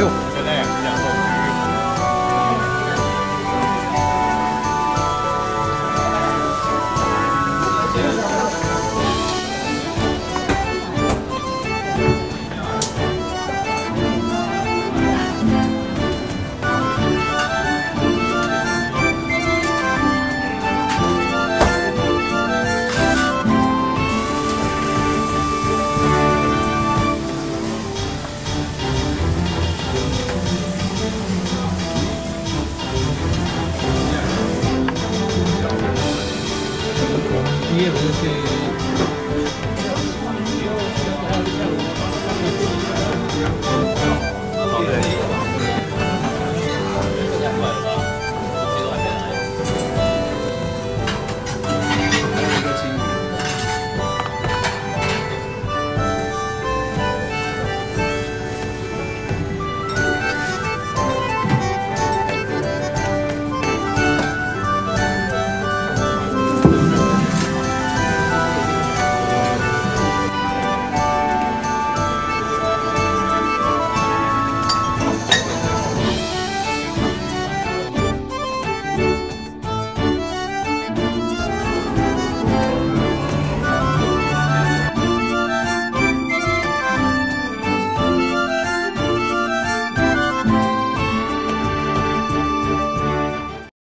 哎呦，现在也是两头。Thank. ये